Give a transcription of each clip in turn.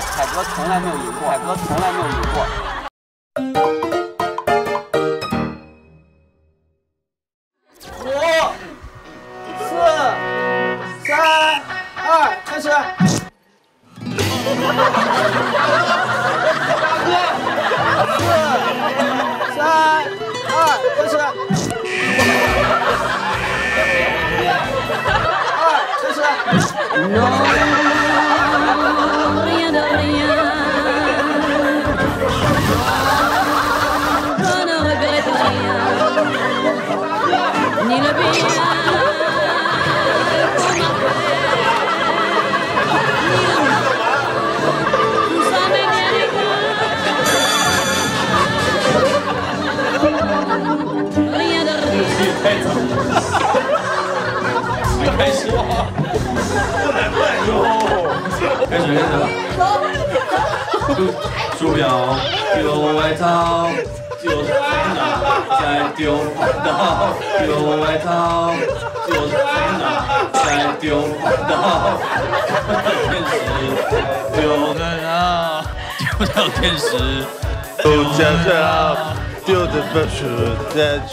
凯哥从来没有赢过，凯哥从来没有赢过。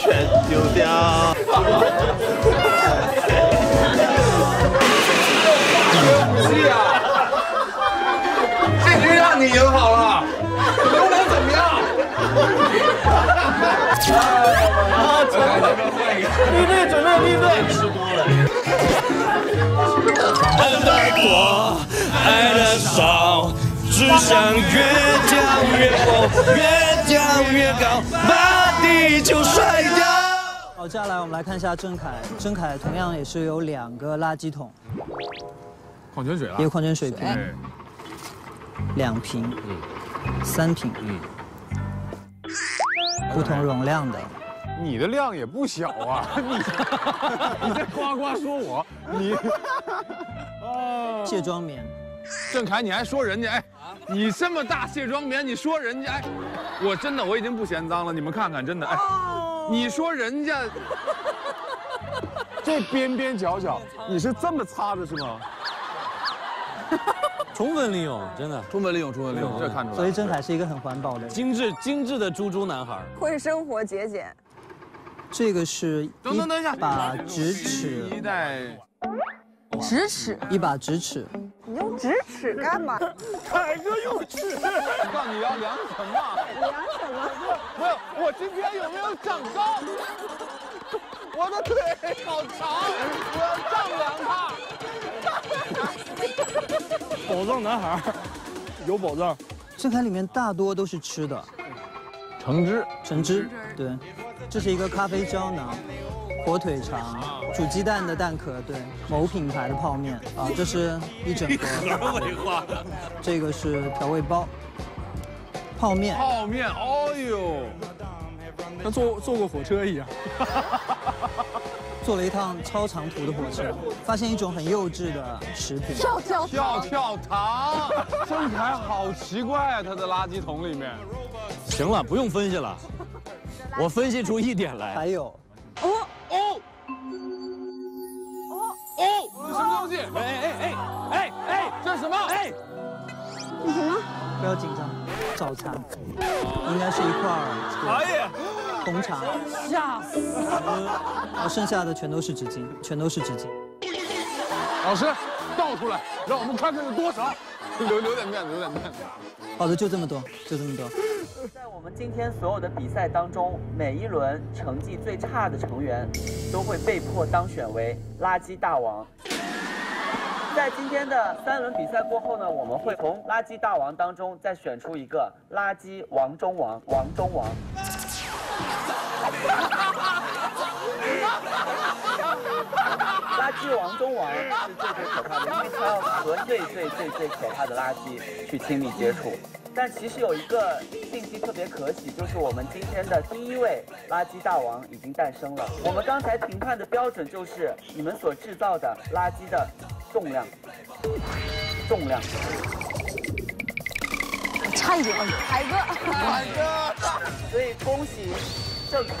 全丢掉。这局让你赢好了，又能怎么样。立队，准备立队。爱的多，爱的少，只想越跳越高，越跳越高，地球甩掉。好，接下来我们来看一下郑凯。郑凯同样也是有两个垃圾桶，矿泉水啊一个矿泉水瓶，两瓶，三瓶，嗯。不同容量的。你的量也不小啊！你 你在夸夸说我，你。啊，卸妆棉，郑恺，你还说人家哎，你这么大卸妆棉，你说人家哎，我真的我已经不嫌脏了，你们看看，真的哎，你说人家 这边边角角，你是这么擦的是吗？充分利用，真的充分利用，充分利用，这看出来。所以郑恺是一个很环保的人。精致精致的猪猪男孩。会生活节俭。这个是等等等一下把直尺，一代直尺，一把直尺，你用直尺干嘛？凯哥用尺，我告诉你要量什么？量什么？没有，我今天有没有长高？我的腿好长，我要丈量它。宝藏男孩，有宝藏。这台里面大多都是吃的，橙汁，橙汁，对，这是一个咖啡胶囊，火腿肠，煮鸡蛋的蛋壳，对，某品牌的泡面啊，这是一整盒。这个是调味包，泡面，泡面，哦呦，像坐坐过火车一样。坐了一趟超长途的火车，发现一种很幼稚的食品，跳跳跳跳糖，郑恺好奇怪啊，他的垃圾桶里面。行了，不用分析了，我分析出一点来。还有哦哦哦，这什么东西？哎哎哎哎哎，这是什么？哎，这什么？不要紧张，早餐应该是一块儿哎呀，红茶，吓死！然后剩下的全都是纸巾，全都是纸巾。老师倒出来，让我们看看有多少。留 留点面子，留点面子。好的，就这么多，就这么多。在我们今天所有的比赛当中，每一轮成绩最差的成员都会被迫当选为垃圾大王。在今天的三轮比赛过后呢，我们会从垃圾大王当中再选出一个垃圾王中王，王中王。垃圾王中王是最最可怕的，因为他要和最最最最可怕的垃圾去亲密接触。但其实有一个信息特别可喜，就是我们今天的第一位垃圾大王已经诞生了。我们刚才评判的标准就是你们所制造的垃圾的重量，重量。差一点，海哥，海哥，所以恭喜郑恺。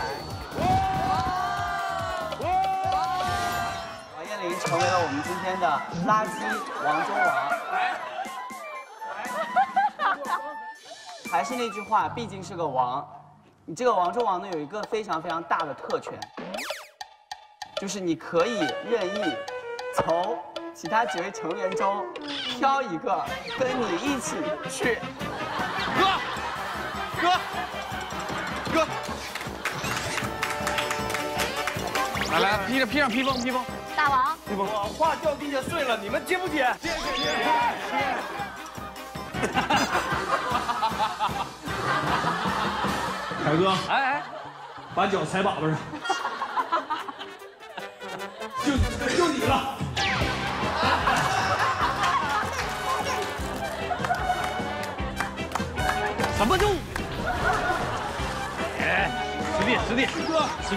已经成为了我们今天的垃圾王中王。还是那句话，毕竟是个王，你这个王中王呢有一个非常非常大的特权，就是你可以任意从其他几位成员中挑一个跟你一起去。哥，哥，哥，来来，披着披上披风披风，大王，我话掉地下碎了，你们接不接？接接接。凯哥，哎哎，把脚踩粑粑上。就就你了。弟师弟，师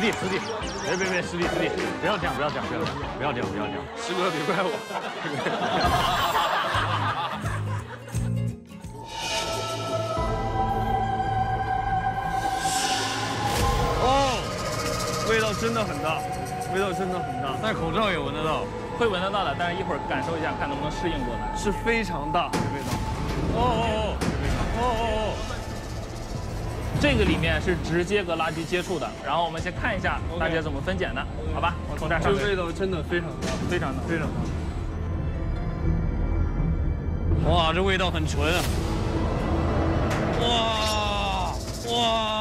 弟师弟，别别别，师弟师弟，不要这样不要这样不要这样不要这样不要这样，师哥别怪我。哦，味道真的很大，味道真的很大，戴口罩也闻得到，会闻得到的，但是一会儿感受一下，看能不能适应过来。是非常大的味道。哦哦哦，哦哦哦，这个里面是直接和垃圾接触的，然后我们先看一下大家怎么分拣的，好吧？我从这儿上去。这味道真的非常的，非常的非常的。哇，这味道很纯啊！哇哇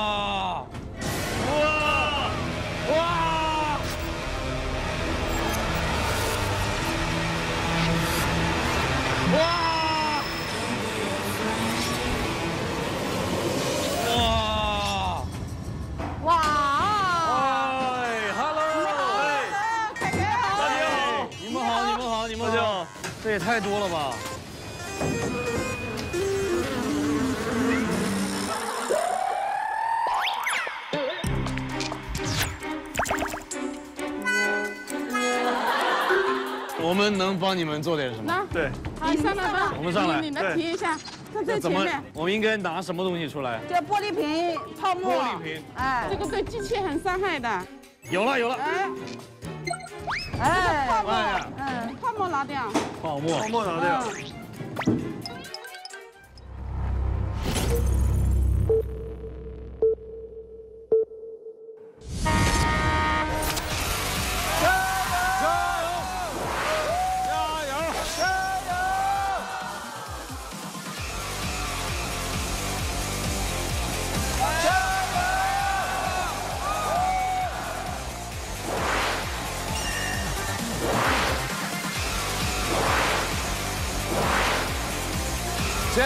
这也太多了吧！我们能帮你们做点什么？那？对，好，你上来吧，我们上来。你你来提一下，在最怎么前面，？我们应该拿什么东西出来？这玻璃瓶泡沫，玻璃瓶，哎，这个对机器很伤害的，有了有了，哎，哎，泡沫嗯，泡沫拿掉，泡沫，泡沫拿掉。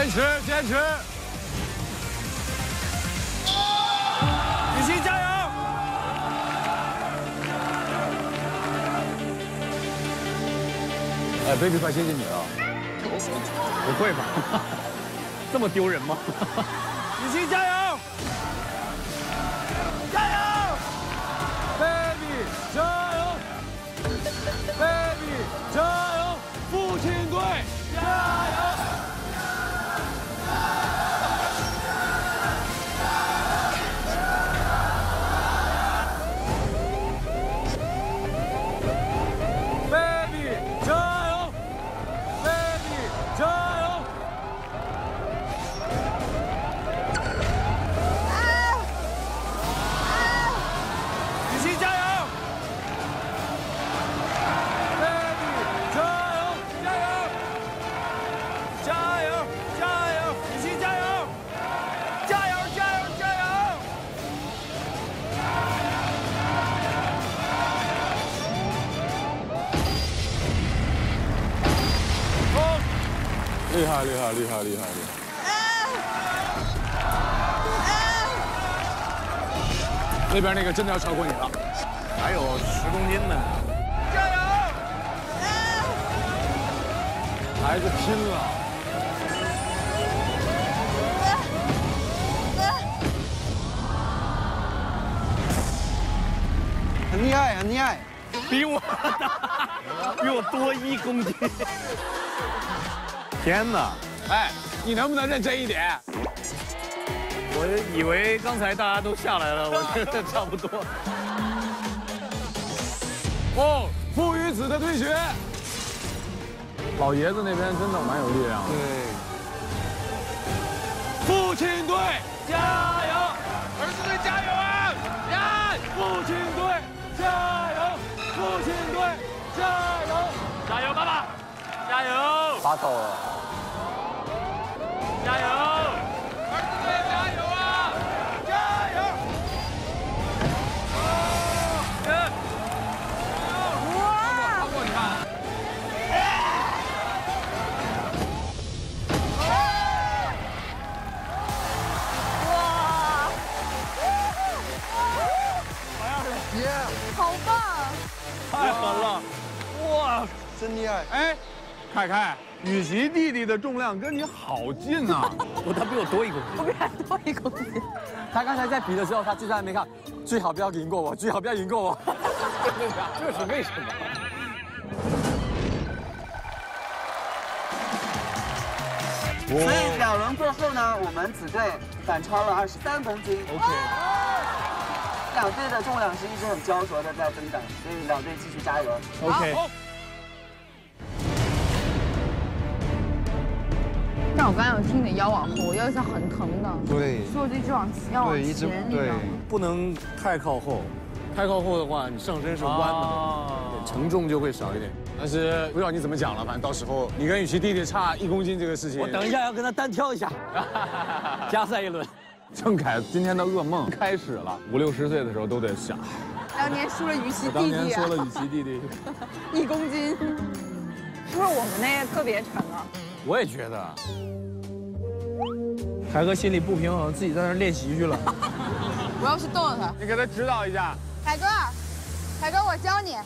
坚持坚持，雨欣加油！哎，baby 快谢谢你了，不会吧？这么丢人吗？雨欣加油！加油！baby 加油，baby 加油，父亲队厉害厉害厉害厉害厉害！那边那个真的要超过你了，还有十公斤呢！加油！孩子拼了！很厉害，很厉害，比我大，比我多一公斤。天哪！哎，你能不能认真一点？我以为刚才大家都下来了，我 觉得差不多。哦，父与子的对决，老爷子那边真的蛮有力量的。对，父亲队加油！儿子队加油啊！呀！父亲队加油！父亲队加油！加油，爸爸！加油！发抖加油，加油啊！加油！哇！哇！哇！哇！哇！哇！哎呀，好棒！太狠了！哇，真厉害！哎，凯看。雨琦弟弟的重量跟你好近啊！我他比我多一公斤。我比他多一公斤。他刚才在比的时候，他就在那边看，最好不要赢过我，最好不要赢过我。这是为什么？所以两轮过后呢，我们子队反超了二十三公斤。OK。两队的重量是一直很焦灼的在增长，所以两队继续加油。OK。但我刚才有听你的腰往后，我腰是很疼的，对。所以我就一直往要往对，一直前，你知对道吗？不能太靠后，太靠后的话，你上身是弯的，啊，承重就会少一点。但是不知道你怎么讲了，反正到时候你跟雨琦弟弟差一公斤这个事情，我等一下要跟他单挑一下，加赛一轮。郑凯今天的噩梦开始了，五六十岁的时候都得想，当年输了雨琦弟弟啊。年输，了雨琦弟弟，一公斤，是不是我们那个特别沉啊？我也觉得。凯哥心里不平衡，自己在那练习去了。我要是逗逗他。你给他指导一下。凯哥，凯哥，我教你。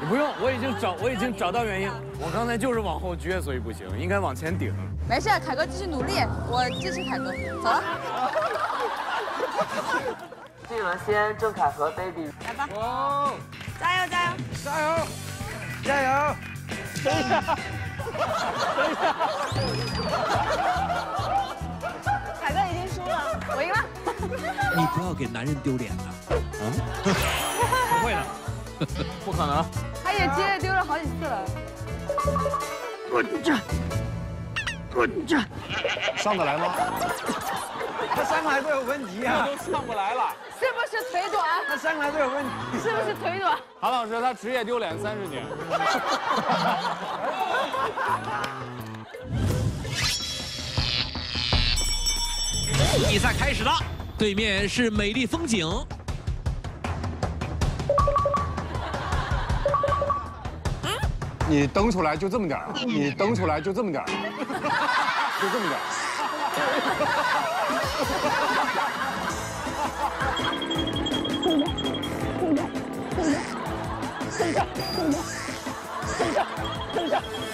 你不用，我已经找我已经找到原因，我刚才就是往后撅，所以不行，应该往前顶。没事，凯哥继续努力，我支持凯哥。走了。这一轮先郑凯和 baby 来吧。加油加油！加油！加油！凯哥已经输了，我赢了。你不要给男人丢脸了。不会的，不可能。他也接着丢了好几次了。滚着，滚着，上得来吗？他三个还都有问题啊！都上不来了。是不是腿短？他三个还都有问题。是不是腿短？韩老师，他职业丢脸三十年。比赛开始了，对面是美丽风景。你蹬出来就这么点儿啊，你蹬出来就这么点儿，就这么点儿。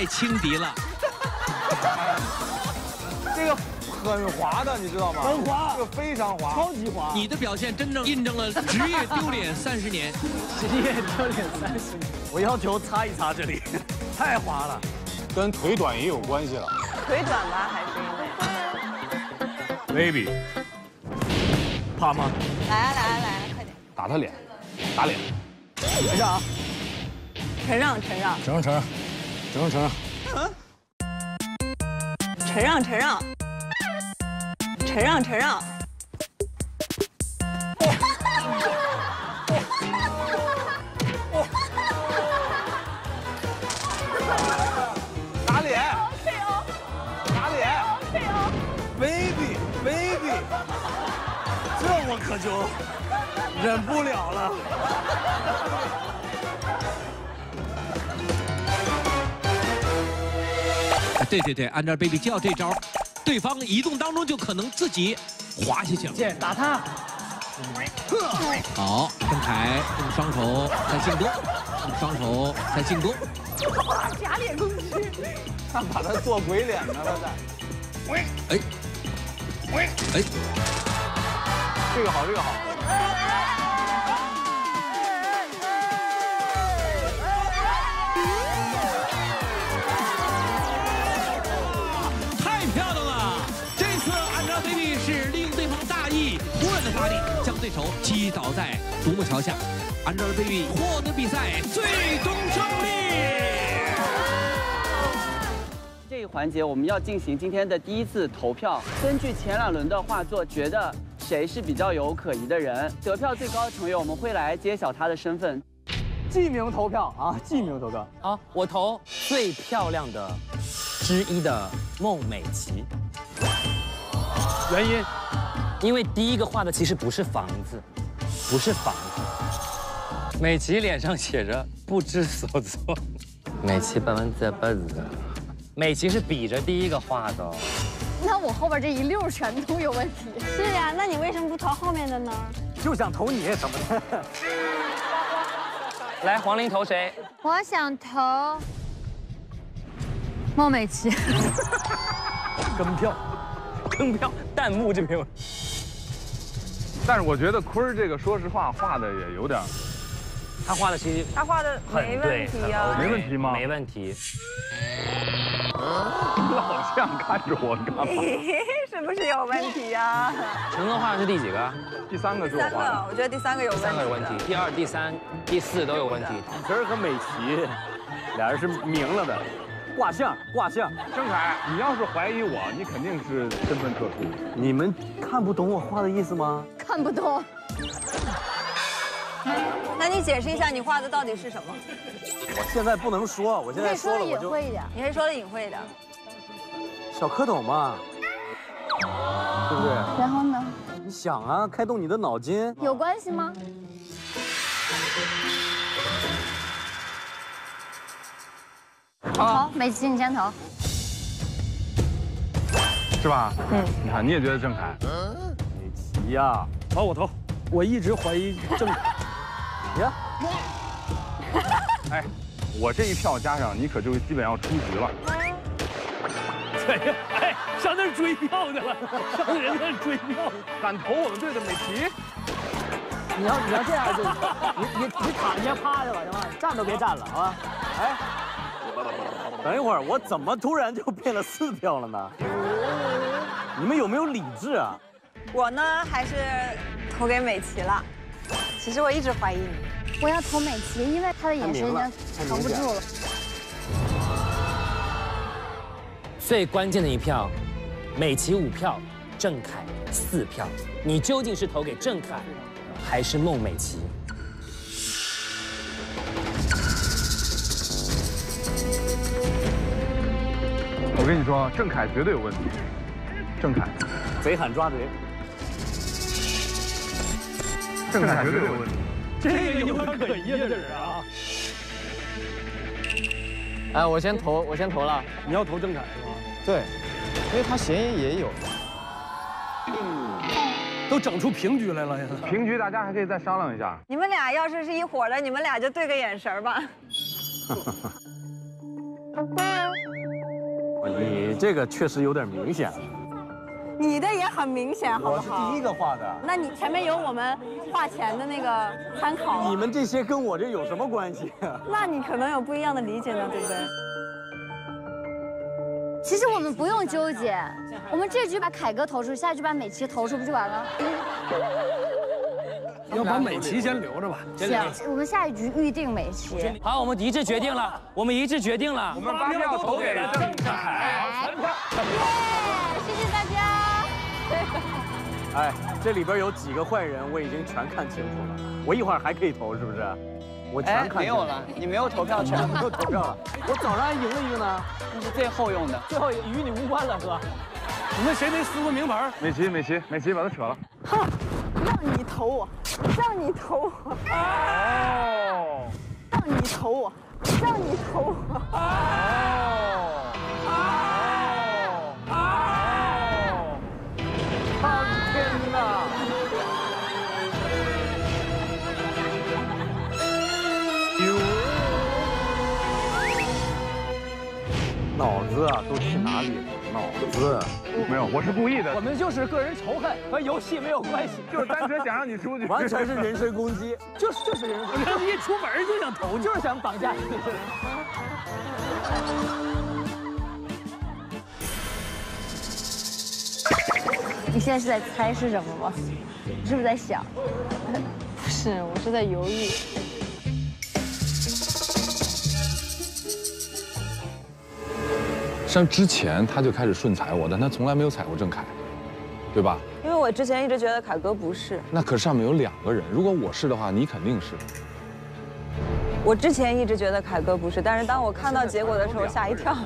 太轻敌了，这个很滑的，你知道吗？很滑这个非常滑。超级滑，你的表现真正印证了职业丢脸三十年。职业丢脸三十年。我要求擦一擦这里，太滑了。跟腿短也有关系了。腿短吧，还是因为？baby，怕吗？来啊来啊来啊，快点！打他脸，打脸，等一下啊，承让承让承让承让，承让承让。承让承让承让承让。打脸，打脸。，baby baby，这我可就忍不了了。对对对，，Angelababy 就要这招，对方移动当中就可能自己滑下去了。姐，打他。好，郑恺用双手在进攻，用双手在进攻。假脸攻击。他把他做鬼脸呢，他在。喂哎，喂哎，这个好，这个好。手击倒在独木桥下。Angelababy 获得比赛最终胜利。这一环节我们要进行今天的第一次投票，根据前两轮的画作，觉得谁是比较有可疑的人，得票最高的成员我们会来揭晓他的身份。记名投票啊，记名投票啊！我投最漂亮的之一的孟美岐。原因？因为第一个画的其实不是房子，不是房子。美琪脸上写着不知所措。美琪百分之八十。美琪是比着第一个画的。那我后边这一溜全都有问题。是呀，那你为什么不投后面的呢？就想投你怎么的？来，黄玲投谁？我想投孟美岐。跟票，跟票，弹幕就没有。但是我觉得坤儿这个，说实话画的也有点。他画的其实他画的没问题啊，没问题吗？没问题。老这样看着我干嘛？是不是有问题呀？陈哥画的是第几个？第三个是我画的。我觉得第三个有问题。三个有问题，第二、第三、第四都有问题。陈儿和美琪，俩人是明了的，卦象，卦象。郑恺，你要是怀疑我，你肯定是身份特殊。你们看不懂我画的意思吗？看不懂。那你解释一下，你画的到底是什么？我现在不能说，我现在说了我就。隐晦一点，你可以说的隐晦一点。小蝌蚪嘛，对不对？然后呢？你想啊，开动你的脑筋。有关系吗？好，美琪，你先投。是吧？嗯。你看，你也觉得郑恺？美琪呀，好，我投。我一直怀疑郑恺。呀。哎，我这一票加上，你可就基本要出局了。谁呀？哎，上那儿追票去了，上人那追票。敢投我们队的美琪？你要你要这样就，你你你躺下趴下吧，行吗？站都别站了，好吧？哎，等一会儿，我怎么突然就变了四票了呢？你们有没有理智啊？我呢，还是投给美琪了。其实我一直怀疑你。我要投美琪，因为她的眼神已经扛不住了。最关键的一票，美琪五票，郑恺四票。你究竟是投给郑恺，还是孟美岐？我跟你说，郑恺绝对有问题。郑恺，贼喊抓贼。郑恺绝对有问题。这个有点可疑的人啊！哎，我先投，我先投了。你要投郑恺是吗？对，因为他嫌疑也有。都整出平局来了，平局大家还可以再商量一下。你们俩要是是一伙的，你们俩就对个眼神吧。你这个确实有点明显。你的也很明显，好不好？我是第一个画的。那你前面有我们画前的那个参考。你们这些跟我这有什么关系？那你可能有不一样的理解呢，对不对？其实我们不用纠结，我们这局把凯哥投出，下一局把美琪投出，不就完了？要把美琪先留着吧。行，我们下一局预定美琪。好，我们一致决定了，我们一致决定了，我们把票投给了郑恺。谢谢大家。哎，这里边有几个坏人，我已经全看清楚了。我一会儿还可以投，是不是？我全看没有了，你没有投票权，没有投票了。我早上还赢了一个呢，那是最后用的，最后与你无关了，哥。你们谁没撕过名牌？美琪，美琪，美琪，把他扯了。哼，让你投我，让你投我。哦。让你投我，让你投我。哦。脑子啊，都去哪里了？脑子没有，我是故意的。我们就是个人仇恨，和游戏没有关系，就是单纯想让你出去，完全是人身攻击，就是就是人身攻击。一出门就想投，就是想绑架你。你现在是在猜是什么吗？你是不是在想？不是，我是在犹豫。像之前他就开始顺踩我，但他从来没有踩过郑恺，对吧？因为我之前一直觉得凯哥不是，那可上面有两个人，如果我是的话，你肯定是。我之前一直觉得凯哥不是，但是当我看到结果的时候吓一跳。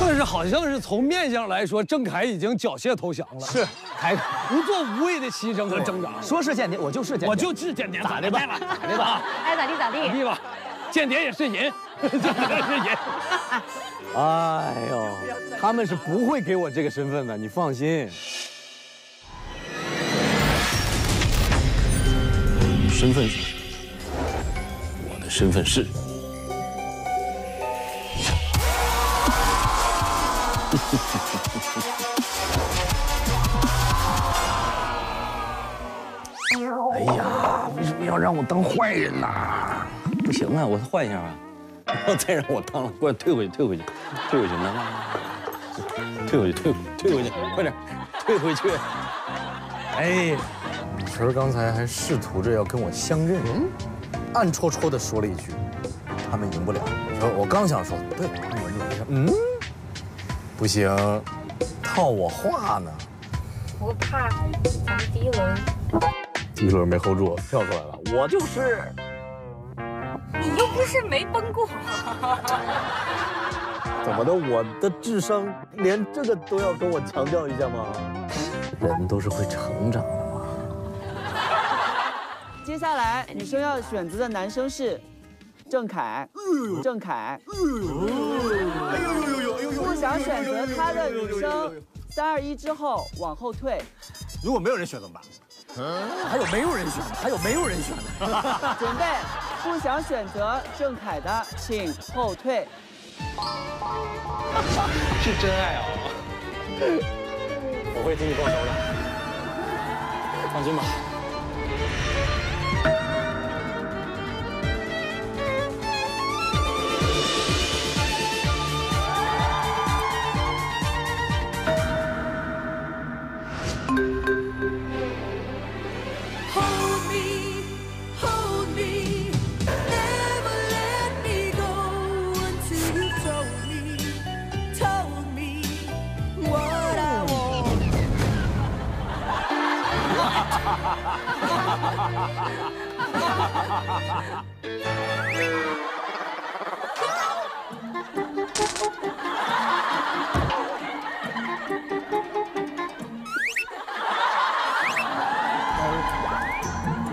但是好像是从面相来说，郑恺已经缴械投降了。是，凯不做无谓的牺牲和挣扎。说是间谍，我就是间谍，我就是间谍，咋的吧？咋的吧？爱咋地咋地。咋地吧？间谍也是人，间谍是人。哎呦，他们是不会给我这个身份的，你放心。身份是？我的身份是。哎呀，为什么要让我当坏人呐？不行啊，我换一下啊！要再让我当了，快退回去，退回去，退回去，来来来，退回去，退回退回去，快点，退回去。哎，晨儿刚才还试图着要跟我相认，暗戳戳的说了一句：“他们赢不了。”我说我刚想说，对，他们赢不了。嗯，不行，套我话呢。我怕咱们第一轮。第一轮没 hold 住，跳出来了。我就是。你又不是没崩过。怎么的？我的智商连这个都要跟我强调一下吗？人都是会成长的嘛。接下来女生要选择的男生是郑恺，郑恺。不想选择他的女生，三二一之后往后退。如果没有人选怎么办？还有没有人选的？还有没有人选的？准备，不想选择郑恺的，请后退。是真爱啊！我会替你报仇的，放心吧。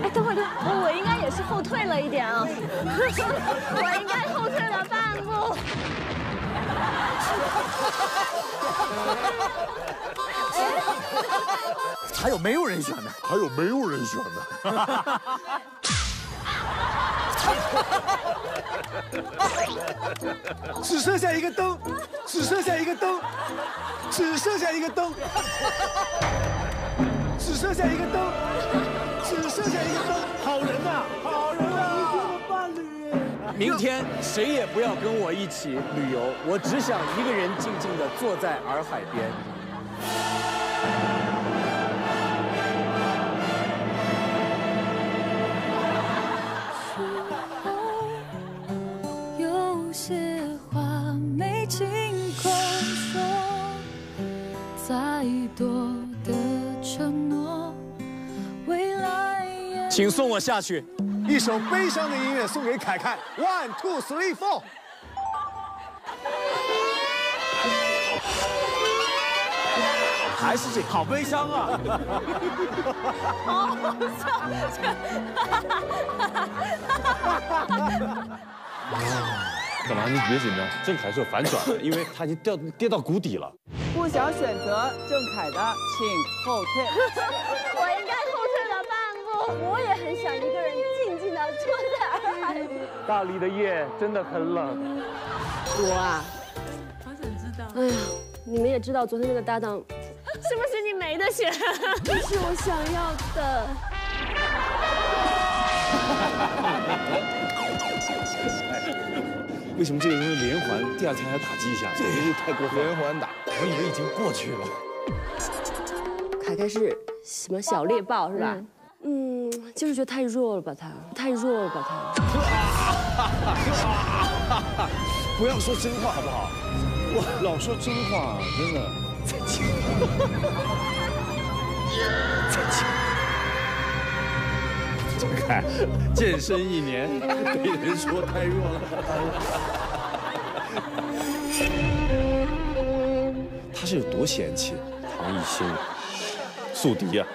哎，等会儿，等会，我应该也是后退了一点啊，我应该后退了半步。还有没有人选的？还有没有人选的？只剩下一个灯，只剩下一个灯，只剩下一个灯，只剩下一个灯，只剩下一个灯。好人呐，好人啊！伴侣。明天谁也不要跟我一起旅游，我只想一个人静静地坐在洱海边。请送我下去。一首悲伤的音乐送给凯凯，One two three four。还是这，好悲伤啊！好好干嘛？你别紧张，郑恺是有反转的，因为他已经掉跌到谷底了。不想选择郑恺的，请后退。我。我也很想一个人静静的坐在洱海边。大理的夜真的很冷。我啊，好想知道。哎呀，你们也知道昨天那个搭档，是不是你没得选？不是我想要的。为什么这个人是连环，第二天还打击一下？这也太过分。连环打，我以为已经过去了。凯凯是什么小猎豹是吧？嗯，就是觉得太弱了吧他，太弱了吧他。不要说真话好不好？我老说真话，真的。再见。再见。怎么看？健身一年，被人说太弱了。他是有多嫌弃唐艺昕、宿敌呀？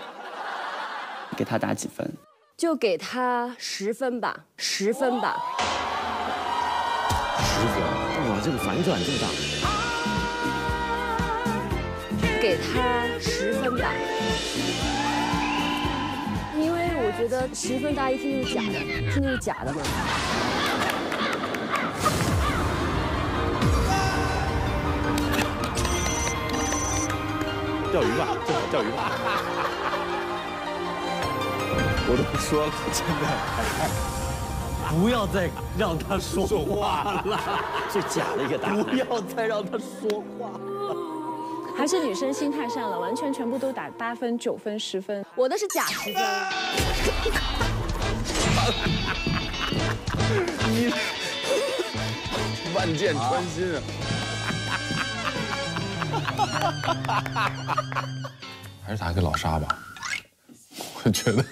给他打几分？就给他十分吧，十分吧。十分，哇，这个反转这么大。给他十分吧，因为我觉得十分大家一听就是假的，听就是假的嘛。钓鱼吧，正好钓鱼吧。我都不说了，真的。不要再让他说话了，最假的一个答案。不要再让他说话。还是女生心太善了，完全全部都打八分、九分、十分。我的是假十分。你万箭穿心啊！还是打给老沙吧，我觉得我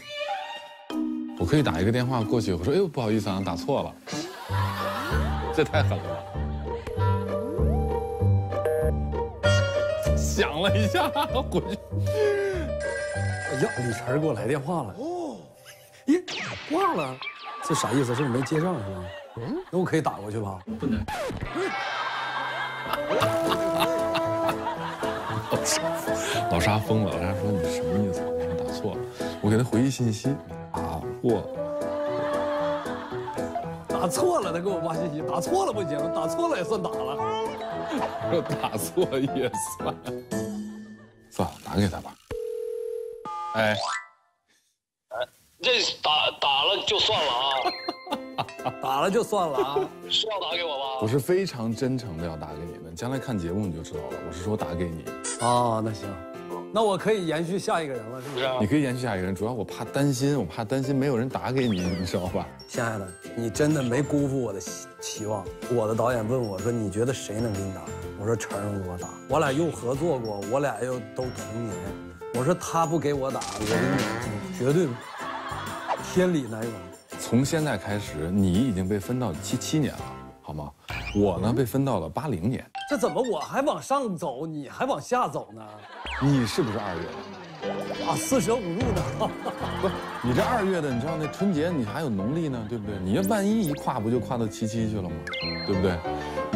可以打一个电话过去，我说：“哎呦，不好意思啊，打错了。”这太狠了吧！想了一下，回去。哎呀，李晨给我来电话了。哦，咦，挂了，这啥意思？是没接上是吗？嗯，那我可以打过去吧？不能。老沙疯了，老沙说：“你什么意思？我打错了。”我给他回一信息，打错，打错了，他给我发信息，打错了不行，打错了也算打了。打错也算，算了，打给他吧。哎，这打打了就算了啊，打了就算了啊 是要打给我吗？我是非常真诚的要打给你们，将来看节目你就知道了。我是说打给你。哦，那行，那我可以延续下一个人了，是不是？你可以延续下一个人，主要我怕担心，我怕担心没有人打给你，你知道吧？亲爱的，你真的没辜负我的期望。我的导演问我说：“你觉得谁能给你打？”我说：“陈荣给我打。”我俩又合作过，我俩又都同年。我说他不给我打，我跟你讲，绝对天理难容。从现在开始，你已经被分到七七年了，好吗？我呢被分到了八零年。这怎么我还往上走，你还往下走呢？你是不是二月的？啊，四舍五入的。不是，你这二月的，你知道那春节你还有农历呢，对不对？你这万一一跨不就跨到七七去了吗？对不对？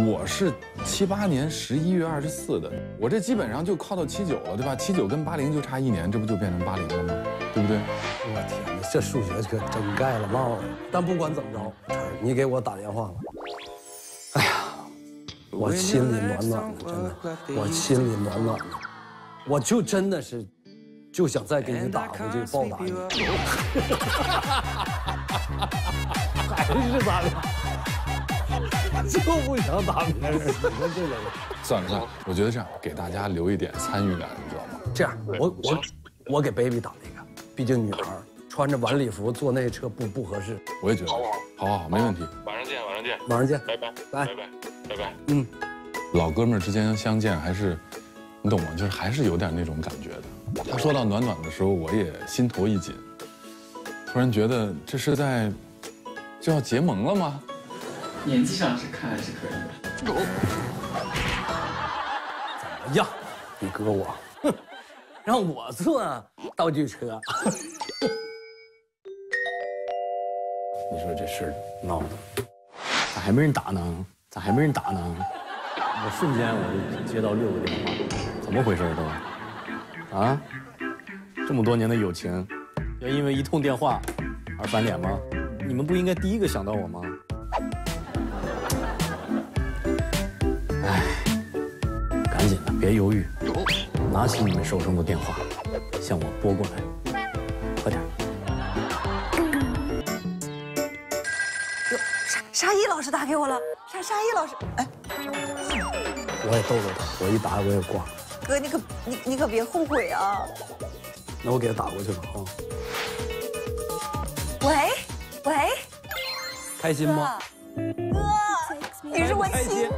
我是七八年十一月二十四的，我这基本上就靠到七九了，对吧？七九跟八零就差一年，这不就变成八零了吗？对不对？我天哪，这数学可真盖了帽了。但不管怎么着，晨儿，你给我打电话了。我心里暖暖的，真的，我心里暖暖的，我就真的是，就想再给你打回去报答你。还是咱俩。就不想打别人，你说这个？算了算了，我觉得这样给大家留一点参与感，你知道吗？这样，我我我给 baby 打一个，毕竟女孩穿着晚礼服坐那车不不合适。我也觉得，好好好好，没问题。晚上见，晚上见，晚上见，拜拜，拜拜，拜拜。嗯，老哥们儿之间相见还是，你懂吗？就是还是有点那种感觉的。他说到暖暖的时候，我也心头一紧，突然觉得这是在就要结盟了吗？年纪上是看来是可以的。怎么样，你哥我，哼，让我坐道具车。你说这事儿闹的，咋还没人打呢？咋还没人打呢？我瞬间我就接到六个电话，怎么回事都？啊？这么多年的友情，要因为一通电话而翻脸吗？你们不应该第一个想到我吗？哎，赶紧的，别犹豫，拿起你们手中的电话，向我拨过来，快点。沙沙溢老师打给我了，沙溢老师，哎，我也逗逗他，我一打我也挂。哥，你可你你可别后悔啊！那我给他打过去了啊。喂喂，开心吗？哥，你是我亲哥，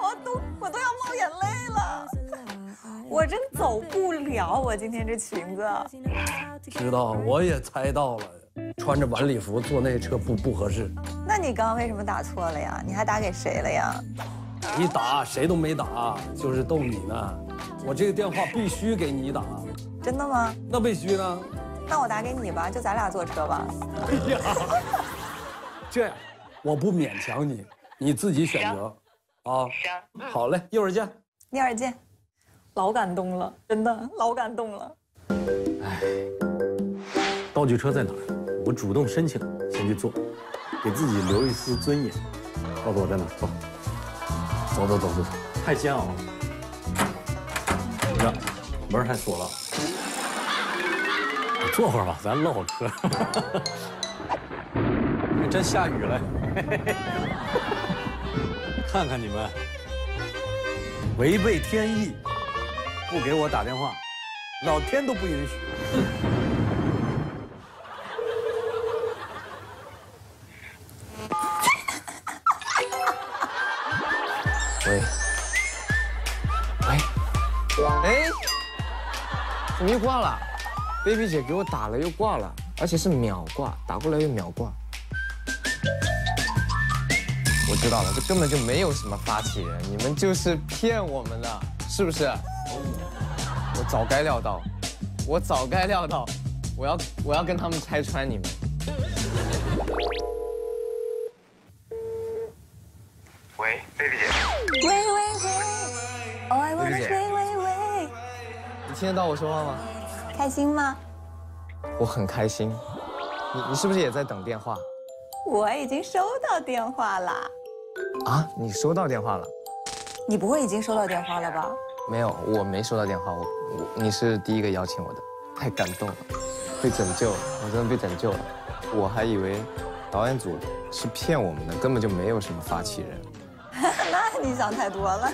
我都我都要冒眼泪了，我真走不了，我今天这裙子。知道，我也猜到了，穿着晚礼服坐那车不不合适。那你刚刚为什么打错了呀？你还打给谁了呀？你打谁都没打，就是逗你呢。我这个电话必须给你打，真的吗？那必须呢。那我打给你吧，就咱俩坐车吧。哎呀，这样，我不勉强你，你自己选择。啊，好嘞，一会儿见。一会儿见。老感动了，真的老感动了。哎道具车在哪儿？主动申请，先去做，给自己留一丝尊严。告诉我在哪，走。走走走走走，太煎熬了。呀，门还锁了。坐会儿吧，咱唠会儿嗑。还 真下雨了。看看你们，违背天意，不给我打电话，老天都不允许。挂了？baby 姐给我打了又挂了，而且是秒挂，打过来又秒挂。我知道了，这根本就没有什么发起人，你们就是骗我们的，是不是？我早该料到，我早该料到，我要我要跟他们拆穿你们。听得到我说话吗？开心吗？我很开心。你你是不是也在等电话？我已经收到电话了。啊，你收到电话了？你不会已经收到电话了吧？没有，我没收到电话。我我你是第一个邀请我的，太感动了，被拯救了，我真的被拯救了。我还以为导演组是骗我们的，根本就没有什么发起人。那你想太多了。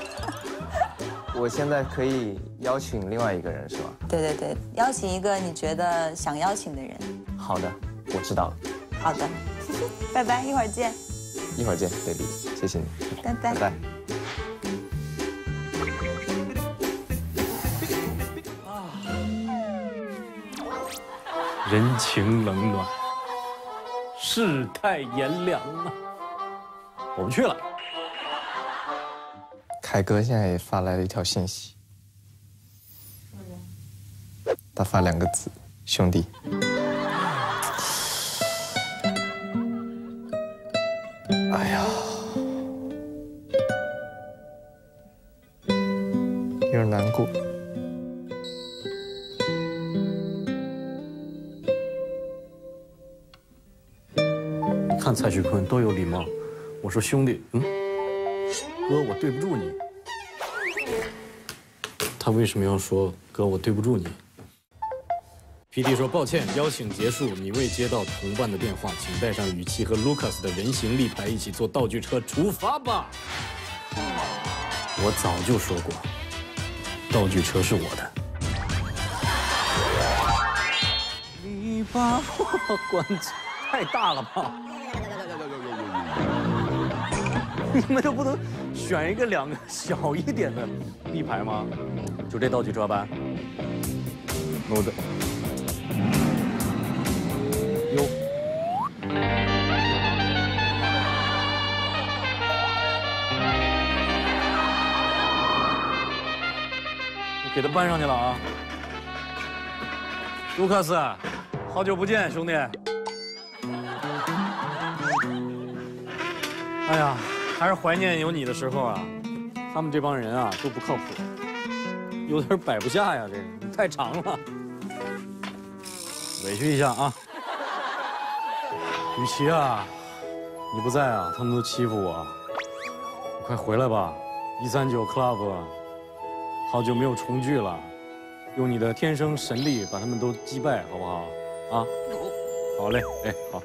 我现在可以邀请另外一个人是吧？对对对，邀请一个你觉得想邀请的人。好的，我知道了，好的，拜拜，一会儿见，一会儿见，baby，谢谢你，拜拜。拜拜。人情冷暖，世态炎凉啊！我不去了。凯哥现在也发来了一条信息，他发两个字：兄弟。哎呀，有点难过。看蔡徐坤多有礼貌。我说兄弟，嗯，哥，我对不住你。他为什么要说哥，我对不住你？PD 说抱歉，邀请结束，你未接到同伴的电话，请带上雨琦和 Lucas 的人形立牌，一起坐道具车出发吧。我早就说过，道具车是我的。你把我关起，太大了吧？你们就不能选一个两个小一点的立牌吗？就这道具车吧。我的，哟，我给他搬上去了啊。卢克斯，好久不见，兄弟。哎呀，还是怀念有你的时候啊！他们这帮人啊都不靠谱，有点摆不下呀，这个太长了，委屈一下啊。雨琦啊，你不在啊，他们都欺负我，你快回来吧！一三九 club，好久没有重聚了，用你的天生神力把他们都击败，好不好？啊，好嘞，哎，好，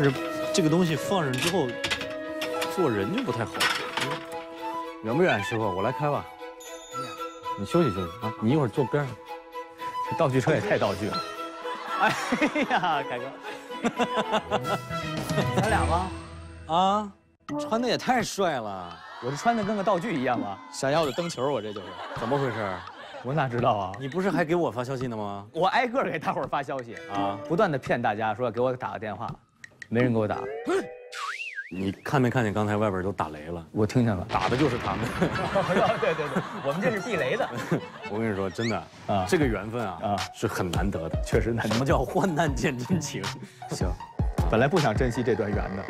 但是这个东西放上之后，做人就不太好。远不远，师傅？我来开吧。你休息休息啊，你一会儿坐边上。这道具车也太道具了。哎呀，凯哥，咱俩吗？啊，穿的也太帅了！我这穿的跟个道具一样吗？闪耀的灯球，我这就是怎么回事？我哪知道啊？你不是还给我发消息呢吗？我挨个给大伙儿发消息啊，不断的骗大家说要给我打个电话，没人给我打。你看没看见刚才外边都打雷了？我听见了，打的就是他们。对对对，我们这是避雷的。我跟你说，真的啊，这个缘分啊啊是很难得的，确实难。什么叫患难见真情？行，本来不想珍惜这段缘的，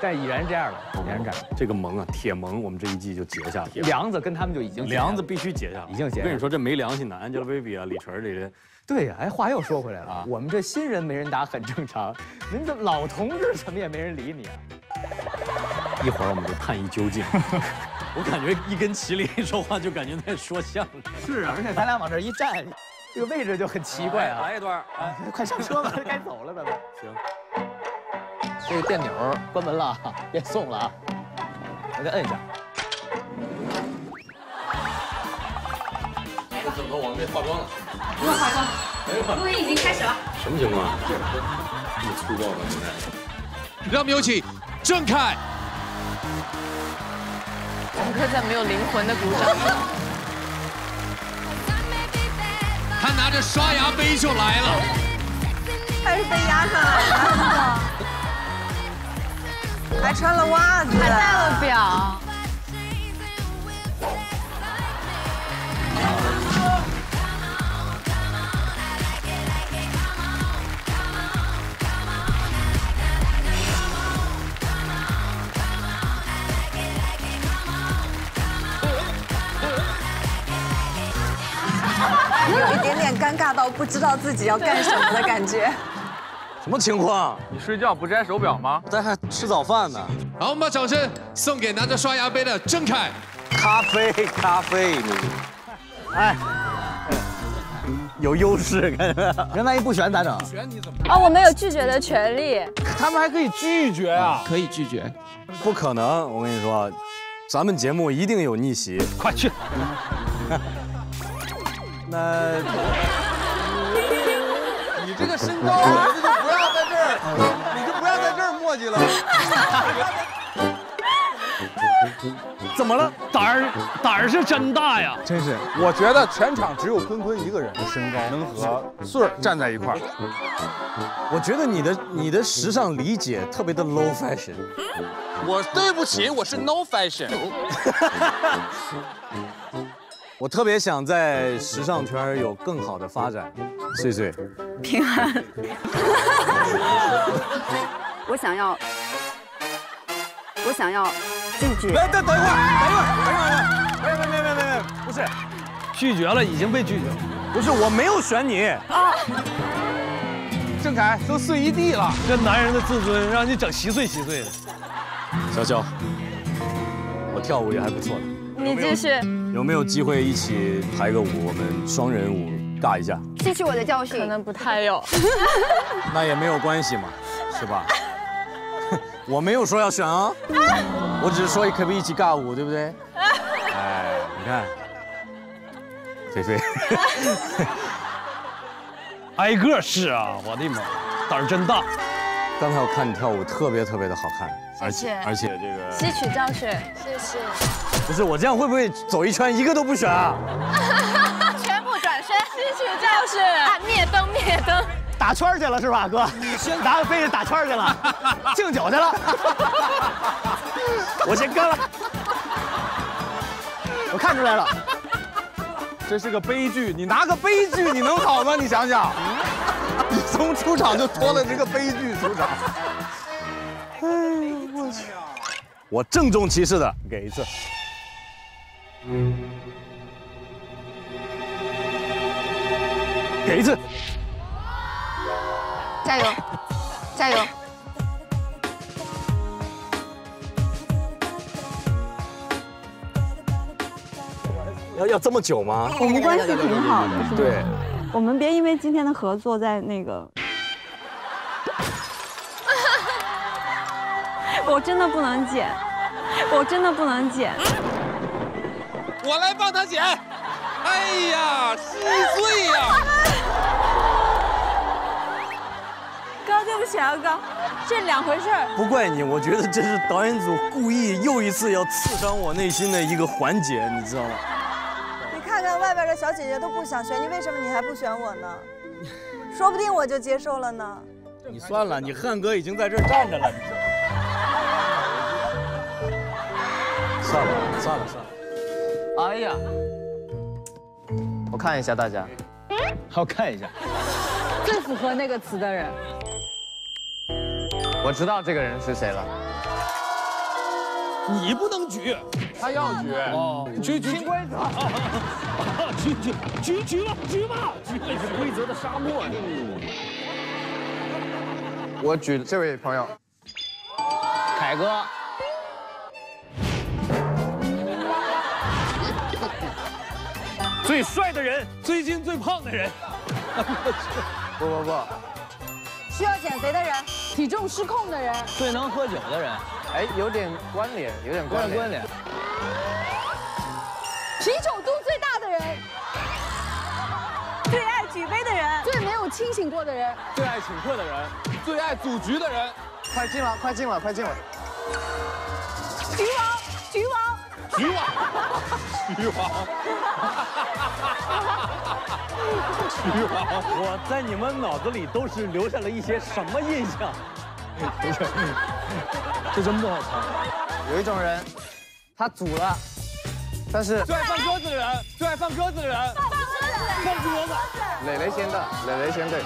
但已然这样了，已然这样。这个盟啊，铁盟，我们这一季就结下了。梁子跟他们就已经梁子必须结下了，已经结。我跟你说，这没良心的 Angelababy 啊，李晨这些。对呀，哎，话又说回来了啊，我们这新人没人打很正常，您这老同志怎么也没人理你啊？一会儿我们就探一究竟。我感觉一跟麒麟说话就感觉在说相声。是啊，而且咱俩往这一站，这个位置就很奇怪啊。来一段，哎，快上车吧，该走了，咱们。行。这个电钮关门了，别送了啊，我再摁一下。怎么往这化妆了？不用化妆，录音已经开始了。什么情况？这么粗暴吗？现在？让我们有请郑恺。陈科在没有灵魂的鼓掌。他拿着刷牙杯就来了。他是被压上来的。还穿了袜子，还戴了表。到不知道自己要干什么的感觉。什么情况？你睡觉不摘手表吗？在还吃早饭呢。好，我们把掌声送给拿着刷牙杯的郑恺。咖啡，咖啡，你，哎，有优势，看见没有？人万一不选咋整？选你怎么？啊，我们有拒绝的权利。他们还可以拒绝啊？可以拒绝。不可能，我跟你说，咱们节目一定有逆袭。快去。那，你这个身高，我觉得就不要在这儿，你就不要在这儿磨叽了。怎么了？胆儿胆儿是真大呀！真是，我觉得全场只有坤坤一个人的身高能和穗儿站在一块儿。我觉得你的你的时尚理解特别的 low fashion。我对不起，我是 no fashion。我特别想在时尚圈有更好的发展，岁岁，平安。我想要，我想要拒绝。等等等一会儿，等一会儿，等一会儿，没没没没没没，不是，拒绝了，已经被拒绝了。不是，我没有选你。啊。郑恺都碎一地了，这男人的自尊让你整稀碎稀碎的。潇潇，我跳舞也还不错的。你继续。有没有机会一起排个舞？我们双人舞尬一下。吸取我的教训。可能不太有。那也没有关系嘛，是吧？我没有说要选啊，我只是说可不可以一起尬舞，对不对？哎，你看，菲菲，挨个是啊，我的妈，胆儿真大。刚才我看你跳舞特别特别的好看，而且而且这个吸取教训，谢谢。不是我这样会不会走一圈一个都不选啊？全部转身，吸取教训。啊，灭灯灭灯，打圈去了是吧，哥？你先拿个杯子打圈去了，敬酒去了。我先干了，我看出来了，这是个悲剧。你拿个悲剧你能好吗？你想想，你 从出场就拖了这个悲剧出场。我去！我郑重其事的给一次。给一次，加油，加油！要要这么久吗？我们关系挺好的？对，我们别因为今天的合作在那个，我真的不能剪。我真的不能剪。我来帮他剪。哎呀心碎呀。哥对不起啊哥。这两回事儿。不怪你我觉得这是导演组故意又一次要刺伤我内心的一个环节你知道吗？你看看外边的小姐姐都不想选你为什么你还不选我呢？说不定我就接受了呢。你算了你汉哥已经在这站着了算了算了算了，哎呀，我看一下大家，好看一下。最符合那个词的人，我知道这个人是谁了。你不能举，他要举。哦，举举新规则，举举举举吧举吧，举这是规则的沙漠。我举这位朋友，凯哥。最帅的人，最近最胖的人。不不不，需要减肥的人，体重失控的人，最能喝酒的人。哎，有点关联，有点关联。关联。啤酒肚最大的人，最爱举杯的人，最没有清醒过的人，最爱请客的人，最爱组局的人。快进了，快进了，快进了。局王，局王，局王，徐王。徐王，我在你们脑子里都是留下了一些什么印象？这真不好猜。有一种人，他组了，但是最爱放鸽子的人，最爱放鸽子的人，放鸽子，放鸽子。磊磊先到，磊磊先对。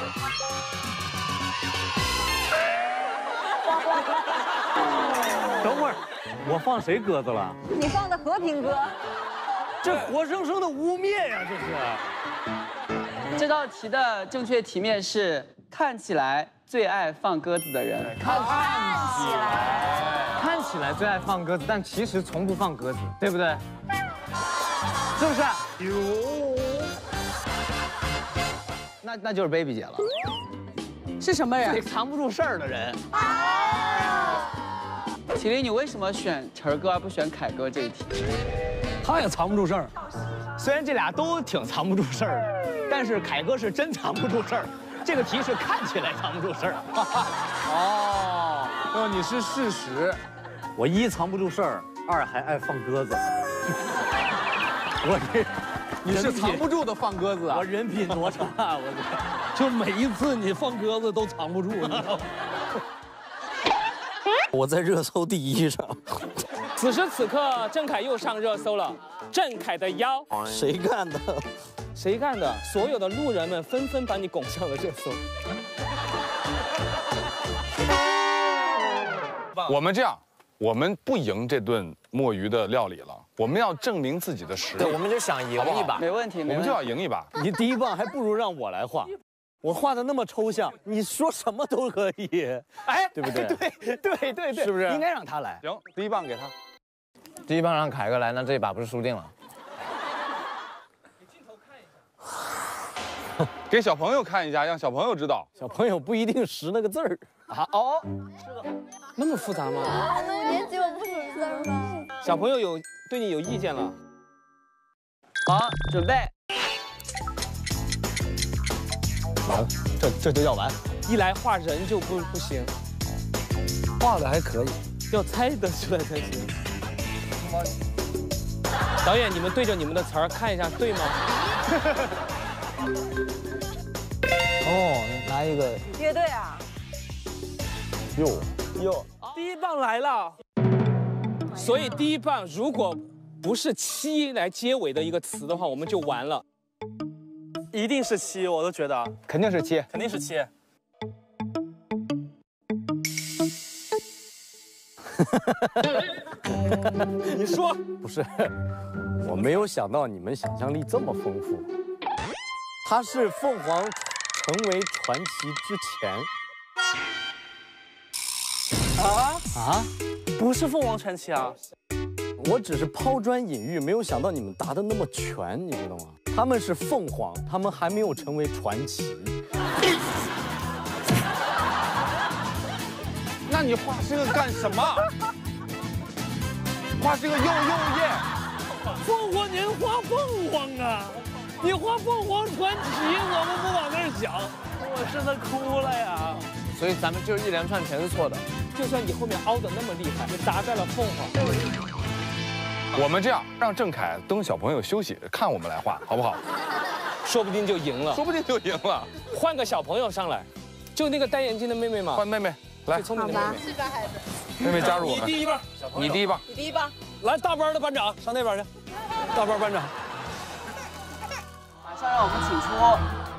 我放谁鸽子了？你放的和平鸽。这活生生的污蔑呀！这是。这道题的正确题面是看起来最爱放鸽子的人。看起来，看起来最爱放鸽子，但其实从不放鸽子，对不对？是不是？哟。那那就是 baby 姐了。是什么人？藏不住事儿的人。麒麟，你为什么选晨哥而不选凯哥这一题？他也藏不住事儿，虽然这俩都挺藏不住事儿的，但是凯哥是真藏不住事儿。这个题是看起来藏不住事儿。哦，那你是事实。我一藏不住事儿，二还爱放鸽子。我这，你是藏不住的放鸽子啊！我人品多差，我这，就每一次你放鸽子都藏不住，你知道吗？我在热搜第一上。此时此刻，郑恺又上热搜了。郑恺的腰，谁干的？谁干的？所有的路人们纷纷把你拱上了热搜。我们这样，我们不赢这顿墨鱼的料理了，我们要证明自己的实力。对，我们就想赢一把，没问题，我们就要赢一把。你第一棒还不如让我来画，我画的那么抽象，你说什么都可以。哎，对不对？对对对对，是不是？应该让他来。行，第一棒给他。第一棒让凯哥来，那这一把不是输定了？给小朋友看一下，让小朋友知道。小朋友不一定识那个字儿啊。哦，那么复杂吗？那年级我不识字儿吗？小朋友有对你有意见了。好，准备。完了，这这就要完。一来画人就不不行，画的还可以，要猜得出来才行。导演，你们对着你们的词儿看一下，对吗？哦，来一个乐队啊。哟哟，第一棒来了。所以第一棒如果不是七来结尾的一个词的话，我们就完了。一定是七，我都觉得。肯定是七，肯定是七。你说不是？我没有想到你们想象力这么丰富。他是凤凰成为传奇之前。啊啊，不是凤凰传奇啊！我只是抛砖引玉，没有想到你们答的那么全，你知道吗？他们是凤凰，他们还没有成为传奇。那你画这个干什么？画这个又又耶！凤凰年画凤凰啊！你画凤凰传奇，我们不往那儿想，我真的哭了呀！所以咱们就一连串全是错的。就算你后面凹的那么厉害，也砸在了凤凰。我们这样让郑恺等小朋友休息，看我们来画，好不好？说不定就赢了，说不定就赢了。换个小朋友上来，就那个戴眼镜的妹妹嘛。换妹妹来，最聪明的妹妹。是吧，孩子？妹妹加入我们。你第一棒，你第一棒。你第一棒。来，大班的班长上那边去。大班班长。马上让我们请出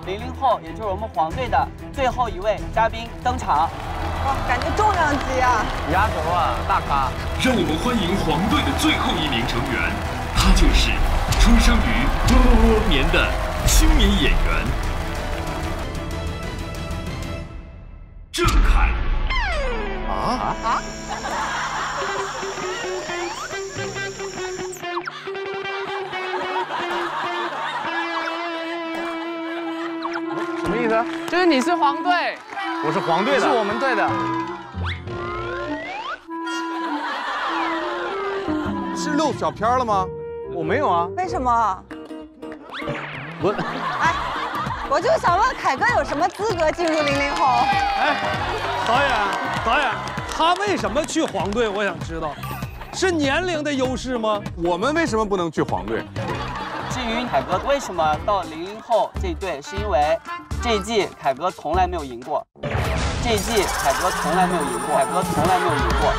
零零后，也就是我们黄队的最后一位嘉宾登场。哇，感觉重量级啊！压轴啊，大咖！让我们欢迎黄队的最后一名成员，他就是出生于多年的青年演员郑恺。啊啊！意思？就是你是黄队，我是黄队的，是我们队的。是录小片了吗？我没有啊。为什么？我哎，我就想问凯哥有什么资格进入零零后？哎，导演，导演，他为什么去黄队？我想知道，是年龄的优势吗？我们为什么不能去黄队？至于凯哥为什么到零零后这一队，是因为这一季凯哥从来没有赢过，这一季凯哥从来没有赢过，凯哥从来没有赢过。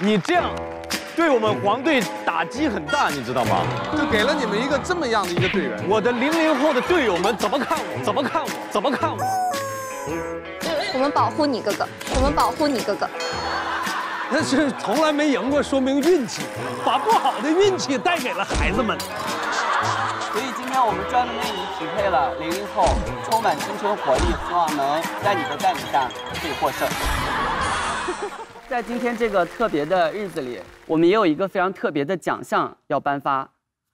你这样对我们黄队打击很大，你知道吗？就给了你们一个这么样的一个队员。我的零零后的队友们怎么看我？怎么看我？怎么看我？我们保护你哥哥，我们保护你哥哥。那是从来没赢过，说明运气，把不好的运气带给了孩子们。所以今天我们专门为你匹配了零零后，充满青春活力，希望能在你的带领下可以获胜。在今天这个特别的日子里，我们也有一个非常特别的奖项要颁发，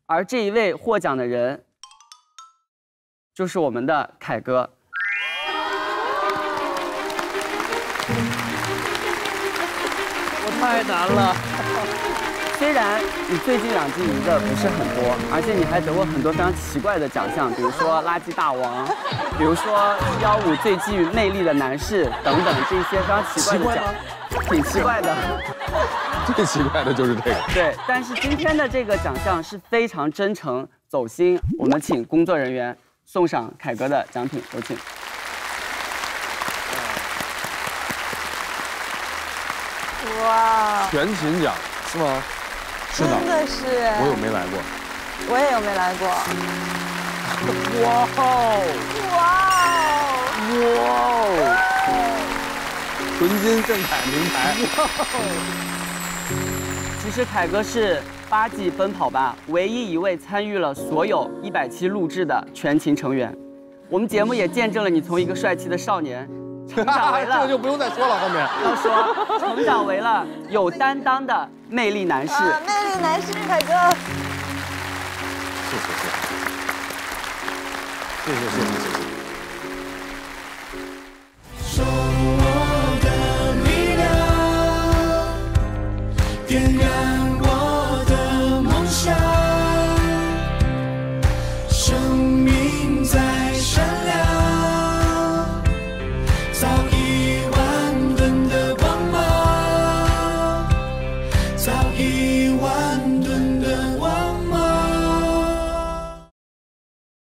而这一位获奖的人就是我们的凯哥。太难了。虽然你最近两季赢的不是很多，而且你还得过很多非常奇怪的奖项，比如说垃圾大王，比如说幺五最具魅力的男士等等这些非常奇怪的奖，挺奇怪的。最奇怪的就是这个。对，但是今天的这个奖项是非常真诚、走心，我们请工作人员送上凯哥的奖品，有请。哇，全勤奖是吗？是的，真的是。我有没来过？我也有没来过。哇哦！哇哦！哇哦纯金正凯名牌。其实凯哥是八季奔跑吧唯一一位参与了所有一百期录制的全勤成员。我们节目也见证了你从一个帅气的少年，成长为了 这个就不用再说了，后面要说成长为了有担当的魅力男士。啊，魅力男士凯哥。谢谢谢谢。谢谢谢谢谢谢。